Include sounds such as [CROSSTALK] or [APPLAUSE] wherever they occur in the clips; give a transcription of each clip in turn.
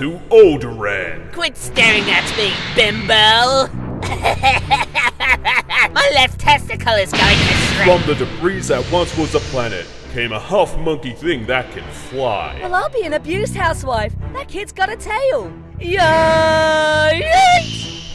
Welcome to Alderaan. Quit staring at me, bimbo! [LAUGHS] My left testicle is going to shrink. From the debris that once was a planet came a half monkey thing that can fly. Well, I'll be an abused housewife. That kid's got a tail. Yikes!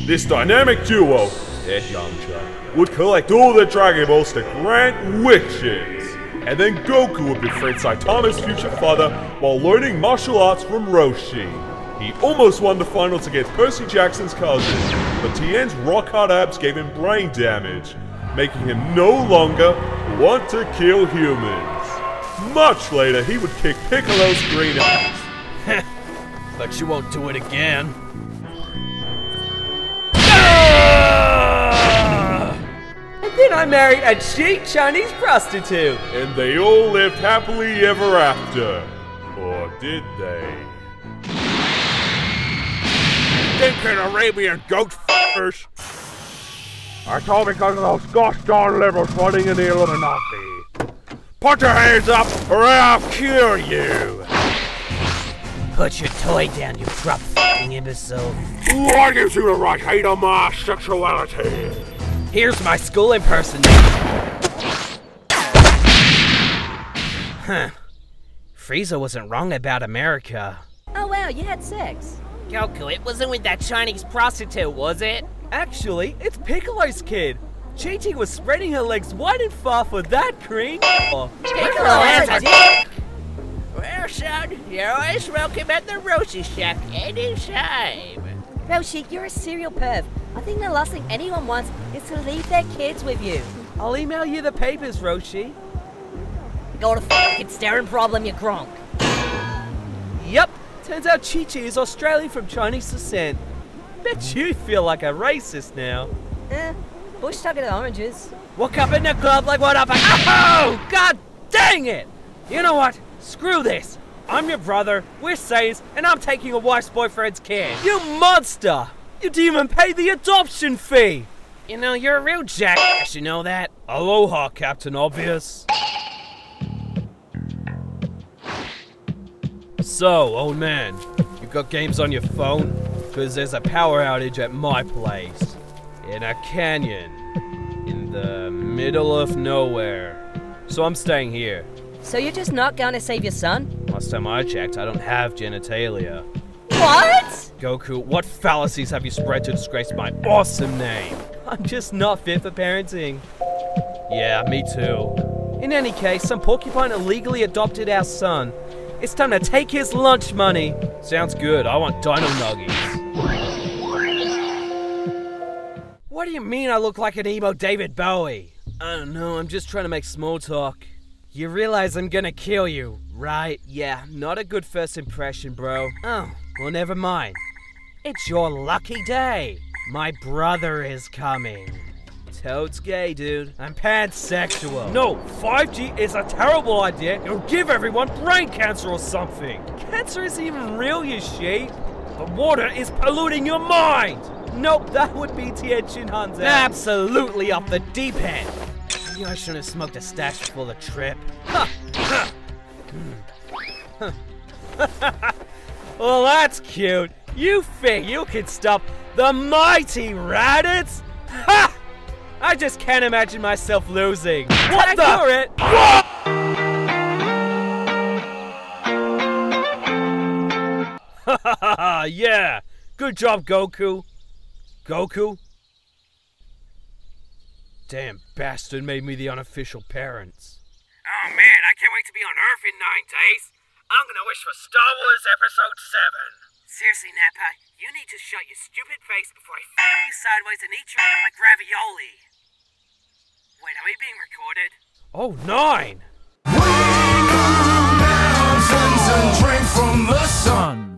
This dynamic duo, Ed Yamcha, would collect all the Dragon Balls to grant wishes. And then Goku would befriend Saitama's future father while learning martial arts from Roshi. He almost won the finals against Percy Jackson's cousin, but Tien's rock hard abs gave him brain damage, making him no longer want to kill humans. Much later, he would kick Piccolo's green ass. But [LAUGHS] you won't do it again. Ah! And then I married a cheap Chinese prostitute. And they all lived happily ever after. Or did they? Stinking Arabian goat f***ers. I told because of those gosh darn liberals fighting in the Illuminati. Put your hands up or I'll kill you. Put your toy down, you drop fucking imbecile. What gives you the right to hate on my sexuality? Here's my school impersonation. Huh. Frieza wasn't wrong about America. Oh wow, you had sex. Goku, it wasn't with that Chinese prostitute, was it? Actually, it's Piccolo's kid. Chi-Chi was spreading her legs wide and far for that cream. Oh, Piccolo has a dick. Well, son, you're always welcome at the Roshi Shack anytime. Roshi, you're a serial perv. I think the last thing anyone wants is to leave their kids with you. I'll email you the papers, Roshi. Got a fucking staring problem, you gronk. Turns out Chi-Chi is Australian from Chinese descent. Bet you feel like a racist now. Eh, bush tugging oranges. Walk up in the club like what up? Oh, god dang it! You know what? Screw this. I'm your brother, we're Saiyans, and I'm taking a wife's boyfriend's kid. You monster! You didn't even pay the adoption fee! You know, you're a real jackass, you know that? Aloha, Captain Obvious. So, old man, you got games on your phone? Because there's a power outage at my place. In a canyon. In the middle of nowhere. So I'm staying here. So you're just not going to save your son? Last time I checked, I don't have genitalia. What? Goku, what fallacies have you spread to disgrace my awesome name? I'm just not fit for parenting. Yeah, me too. In any case, some porcupine illegally adopted our son. It's time to take his lunch money. Sounds good. I want dino nuggies. What do you mean I look like an emo David Bowie? I don't know. I'm just trying to make small talk. You realize I'm gonna kill you, right? Yeah, not a good first impression, bro. Oh, well, never mind. It's your lucky day. My brother is coming. Toad's gay, dude. I'm pansexual. No, 5G is a terrible idea. It'll give everyone brain cancer or something. Cancer isn't even real, you sheep. The water is polluting your mind. Nope, that would be Hanzhou. Absolutely off the deep end. Maybe I shouldn't have smoked a stash before the trip. Ha! Ha! Hmm. [LAUGHS] well, that's cute. You think you can stop the mighty Raditz? Ha! I just can't imagine myself losing. What the? It. [LAUGHS] yeah. Good job, Goku. Goku? Damn bastard made me the unofficial parents. Oh man, I can't wait to be on Earth in nine days. I'm gonna wish for Star Wars Episode 7. Seriously, Nappa, you need to shut your stupid face before I flip you sideways and eat you up like ravioli. Wait, are we being recorded? Oh, nine! mountains and drink from the sun.